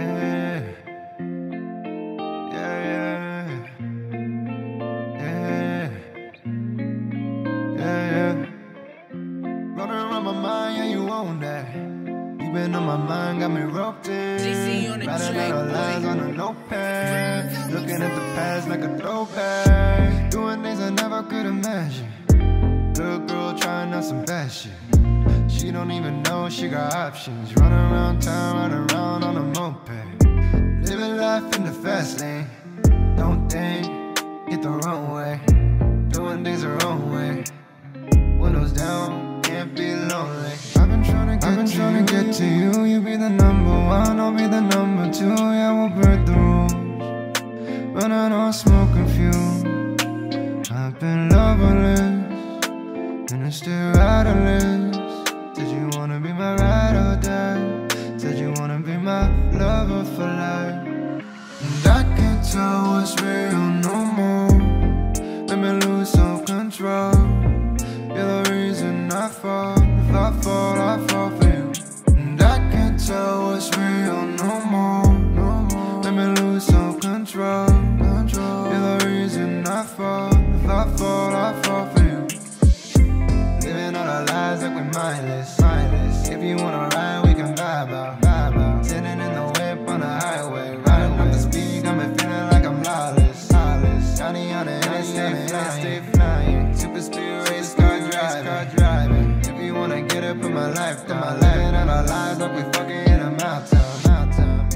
Yeah. Yeah, yeah. Yeah. Yeah, yeah. Running around my mind, yeah, you own that. You been on my mind, got me roped in. GC on the Writing out our lines on a notepad. Looking at the past like a throwback. She don't even know she got options. Running around town, riding around on a moped. Living life in the fast lane. Don't think, hit the wrong way. Doing things the wrong way. Windows down, can't be lonely. I've been trying to get, I've been trying to get to you. You be the number one, I'll be the number two. Yeah, we'll break the rules. Running on smoking fumes. I've been loverless, and I still riderless. Lover for life. And I can't tell what's real no more. Let me lose some control. You're the reason I fall. If I fall, I fall for you. And I can't tell what's real no more. No more. Let me lose some control. control. You're the reason I fall. If I fall, I fall for you. Living all our lives like we're mindless. mindless. If you wanna ride, interstate flying. Super speed race car driving. Car driving. If you wanna get up in my life, then my living all our lives like we fucking in a mountain.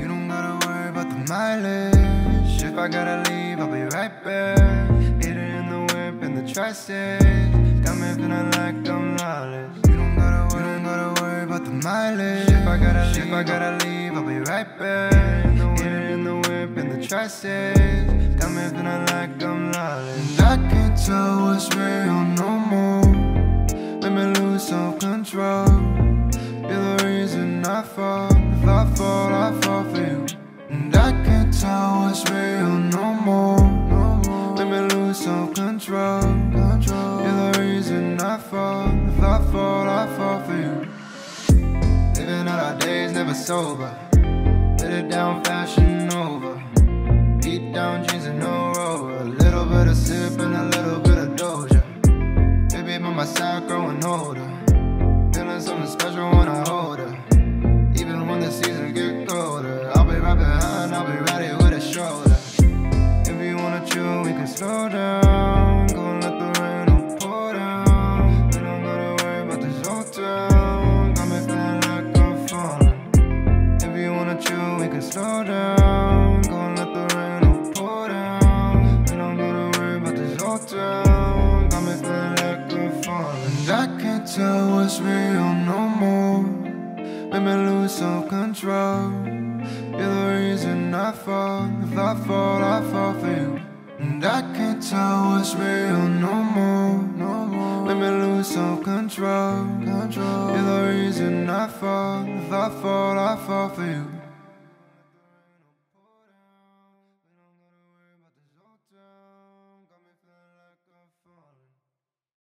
You don't gotta worry about the mileage. If I gotta leave, I'll be right back. Hit it in the whip in the tri-state. Got me feeling like I'm lawless. You don't gotta worry, you don't gotta worry about the mileage. If I gotta leave, if I gotta leave, I'll be right back. Hit it in the whip in the tri-state. Got me feeling like I'm. And I can't tell what's real no more. Let me lose some control. You're the reason I fall. If I fall, I fall for you. And I can't tell what's real no more. No more. Let me lose some control. control. You're the reason I fall. If I fall, I fall for you. Living all our days never sober. Let it down, fashion over. Beat down jeans and no rover. A little bit of sip and a little bit of doja. Baby by my side growing older. Feeling something special when I hold her. Even when the season get colder. I'll be right behind, I'll be ready with a shoulder. If you wanna chill, we can slow down. Real no more. Let me lose some control. You're the reason I fall. If I fall, I fall for you. And I can't tell what's real no more. No more. Let me lose some control. control. You're the reason I fall. If I fall, I fall for you.